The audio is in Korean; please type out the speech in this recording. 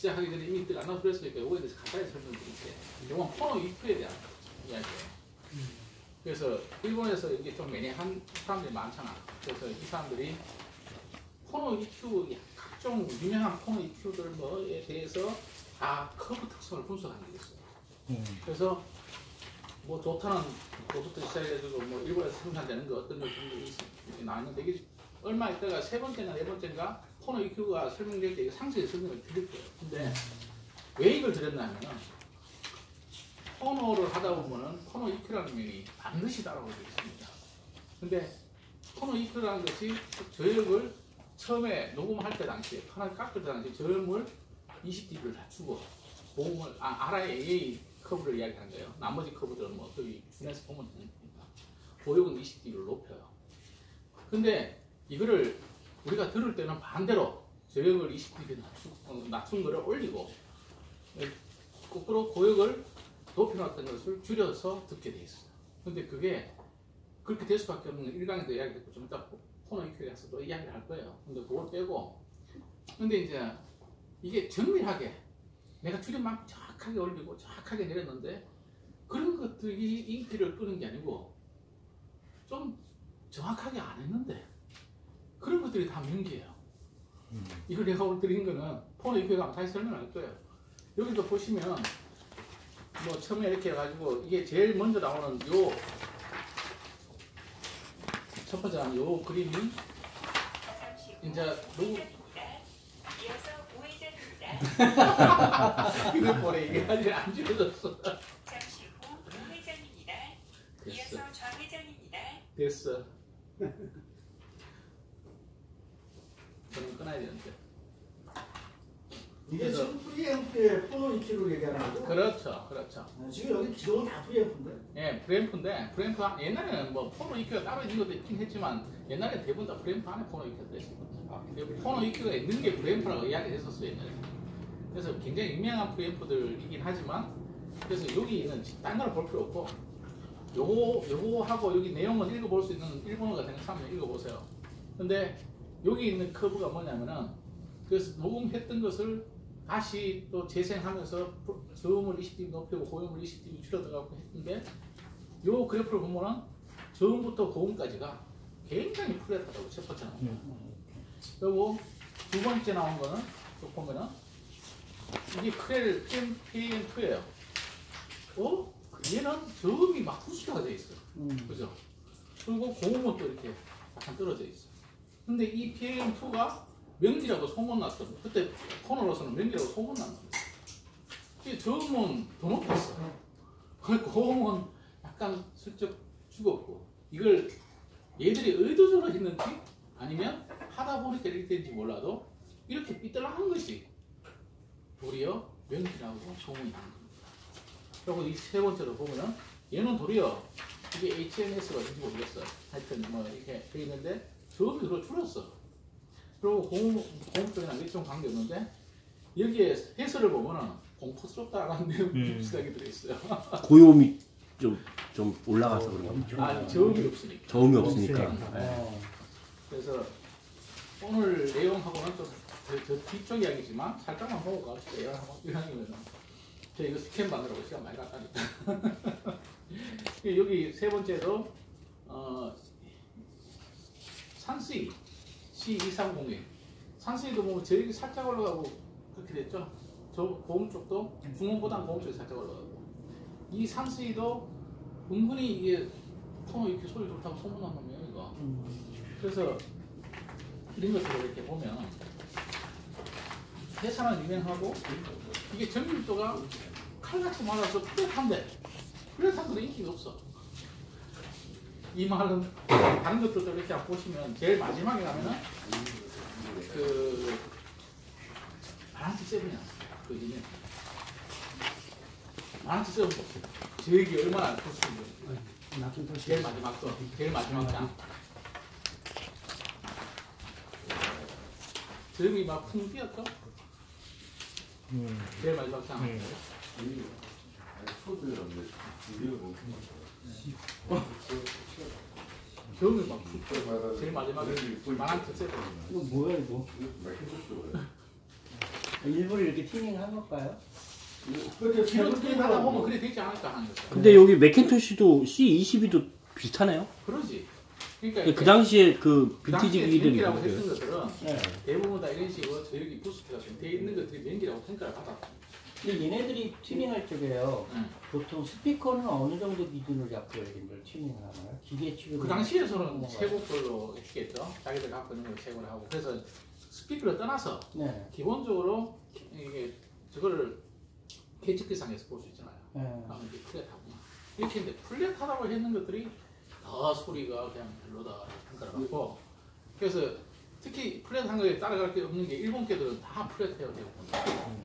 시작하기 전에 이미 안 나와서 그랬으니까 이거에 대해서 간단히 설명드릴게요. 이건 phono EQ에 대한 이야기예요. 그래서 일본에서 이게 좀 매니아한 사람들이 많잖아. 그래서 이 사람들이 phono EQ 각종 유명한 phono EQ들 뭐에 대해서 다 커브 특성을 분석하는 게 있어요. 그래서 뭐 좋다는 것부터 시작해가지고 뭐 일본에서 생산되는 거 어떤 것들이 이렇게 나왔는데 이게 얼마 있다가 세 번째나 네 번째인가 phono EQ가 설명될 때 상세히 설명을 드릴 거예요. 근데 왜 이걸 드렸냐면은 phono를 하다 보면은 phono EQ라는 면이 반드시 따라오게 되어 있습니다. 근데 phono EQ라는 것이 저역을 처음에 녹음할 때 당시에 하나 깎을 때 당시에 저음을 20dB를 낮추고 고음을 아, RIAA 커브를 이야기하는 거예요. 나머지 커브들은 뭐 거기 분해서 보면 되니까 고역은 20dB를 높여요. 근데 이거를 우리가 들을 때는 반대로 저역을 20dB 낮춘, 어, 낮춘 거를 올리고 거꾸로 고역을 높여놨던 것을 줄여서 듣게 돼 있어요. 근데 그게 그렇게 될 수밖에 없는 일강에도 이야기했고 좀 이따 코너 EQ에 가서도 이야기를 할 거예요. 근데 그걸 빼고 근데 이제 이게 정밀하게 내가 줄임만 정확하게 올리고 정확하게 내렸는데 그런 것들이 인기를 끄는 게 아니고 좀 정확하게 안 했는데 그런 것들이 다 명기예요. 이걸 내가 오늘 드린 거는 폰의 EQ가 다시 설명할 거예요. 여기도 보시면 뭐 처음에 이렇게 해가지고 이게 제일 먼저 나오는 요 첫 번째 나오는 요 그림이 이제 누구 우회전입니다. 휴대폰에 이게 아직 안 지워졌어. 잠시 후 우회전입니다. 이어서 좌회전입니다. 됐어. 저는 끊어야 되는데. 이게 지금 프리앰프의 phono EQ로 얘기하는 거죠? 그렇죠, 그렇죠. 아, 지금 여기 기종은 다 프리앰프인데? 예, 프리앰프인데 프리앰프 안- 옛날에는 뭐 phono EQ가 따로 있는 것도 있긴 했지만 옛날에 대부분 다 프리앰프 안에 phono EQ가 들어있었거든요. phono EQ가 있는 게 프리앰프라고 이야기를 했었어요 옛날에. 그래서 굉장히 유명한 브램프들이긴 하지만 그래서 여기 있는 딴 거는 볼 필요 없고 요거 요거 하고 여기 내용을 읽어볼 수 있는 일본어가 되는 사람은 읽어보세요. 근데 여기 있는 커브가 뭐냐면은 그래서 녹음했던 것을 다시 또 재생하면서 저음을 20dB 높이고 고음을 20dB 줄여들어가고 했는데 요 그래프를 보면은 저음부터 고음까지가 굉장히 플랫하다고 첫 번째 나온 거. 그리고 두 번째 나온 거는 또 보면은 이게 크렐 PM2예요. 어? 얘는 저음이 막 후수가 돼 있어. 그죠? 그리고 고음은 또 이렇게 약간 떨어져 있어. 근데 이 PM2가 명기라고 소문났던 거. 그때 코너로서는 명기라고 소문난 거예요. 이 저음은 더 높았어. 그 고음은 약간 슬쩍 죽었고 이걸 얘들이 의도적으로 했는지 아니면 하다 보니까 이렇게 된지 몰라도 이렇게 삐뚤어한 것이 도리어 명기라고 소문이 난 겁니다. 그리고 이 세 번째로 보면은 얘는 도리어 이게 HNS가 어딘지 모르겠어. 하여튼 뭐 이렇게 돼 있는데 저음이 더 줄었어. 그리고 고음, 고음 쪽이랑 이게 좀 관계없는데 여기에 해설을 보면은 공포스럽다라는 내용이 음. 비슷하게 들어있어요. 고요음이 좀, 좀 올라가서 그런가? 아, 저음이 없으니까. 저음이 없으니까. 어. 그래서 오늘 내용하고는 좀 저, 저 뒤쪽 이야기지만 살짝만 보고 갑시다. 이왕이면은 저 이거 스캔 받느라고 시간 많이 갔다니까. 여기 세 번째로 어, 산수이 C2301 산수이도 보면 저기 살짝 올라가고 그렇게 됐죠. 저 고음 쪽도 중음보단 고음 쪽이 살짝 올라가고 이 산수이도 은근히 이게 토너 이렇게 소리 좋다고 소문난 놈이에요 이거. 그래서 이런 것들을 이렇게 보면 회사는 유명하고 이게 정밀도가 칼같이 맞아서 뚜렷한데 뚜렷한 것도 인기가 없어. 이 말은 다른 것들도 이렇게 보시면 제일 마지막에 가면은 그 바란티 세븐이야. 그 이면 바란티 세븐 봅시다. 저기 얼마나 좋습니까? 제일 마지막 거, 제일 마지막 장. 저음이 막풍 뛰었죠? 제일 마지막 장. 음. 막풍 뛰어. 제일 마지막에 말한 특색. 이거 뭐야 이거? 일부러 이렇게 걸까요? 하다 보면 그래 되지 않을까 하는 거죠. 근데 여기 맥킨토시도 C22도 비슷하네요. 그러지. 그러니까 그 당시에 그그 빈티지 기기들이 있어요. 했던 것들은 네. 대부분 다 이런 식으로 저 여기 부스트가 좀돼 있는 것들이 맹기라고 평가를 받았다. 근데 얘네들이 튜닝할 적에요. 응. 보통 스피커는 어느 정도 기준을 잡고 얘네들 튜닝을 하나요? 기계 취급. 그 당시에서는 최고급으로 했겠죠. 자기들 갖고 있는 걸 최고로 하고 그래서 스피커를 떠나서 네. 기본적으로 이게 저거를 캐치기상에서 볼 수 있잖아요. 네. 그러면 이제 플랫하구나. 이렇게 했는데 플랫하다고 했는 것들이 다 소리가 그냥 별로다 받고 그래서 특히 플랫한 거에 따라갈 게 없는 게 일본 개들은 다 플랫해요 대부분.